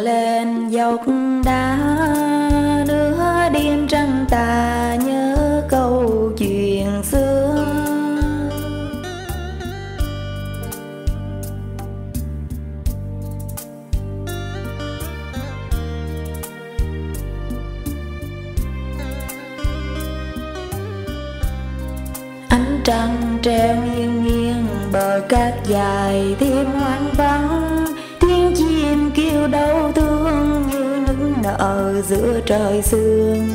lên dốc đá nửa đêm trăng ta nhớ câu chuyện xưa. Ánh trăng treo nghiêng nghiêng bờ cát dài thêm như nở giữa trời sương.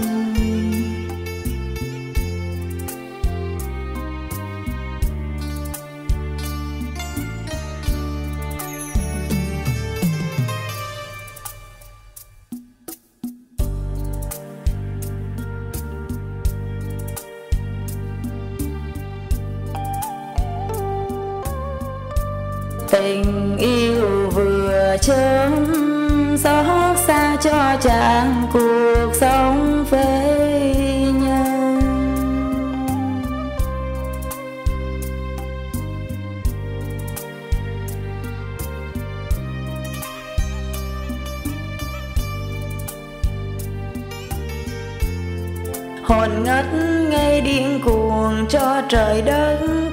Tình yêu vừa chớm xót xa cho chàng cuộc sống phê nhân hồn ngất ngây điên cuồng cho trời đất.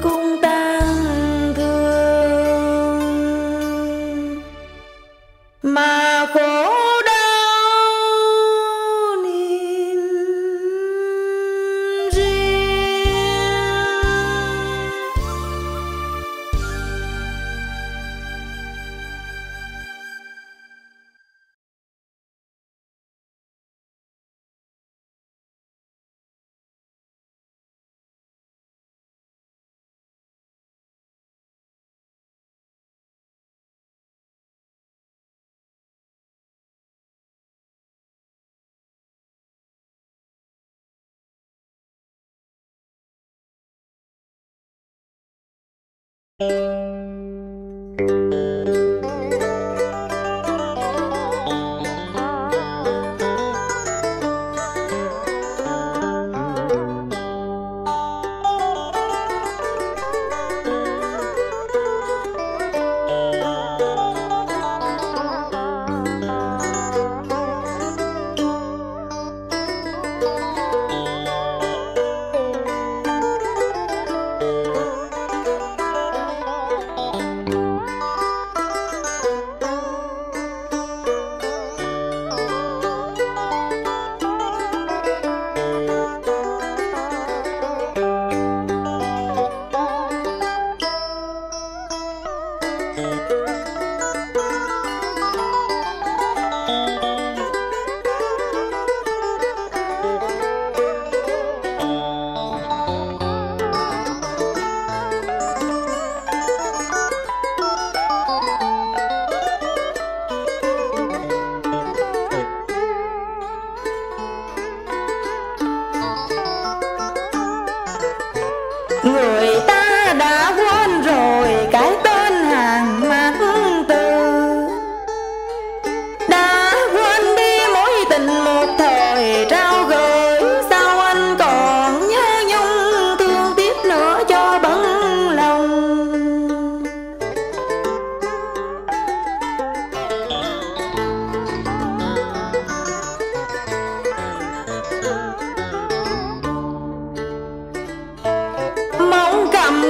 you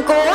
go.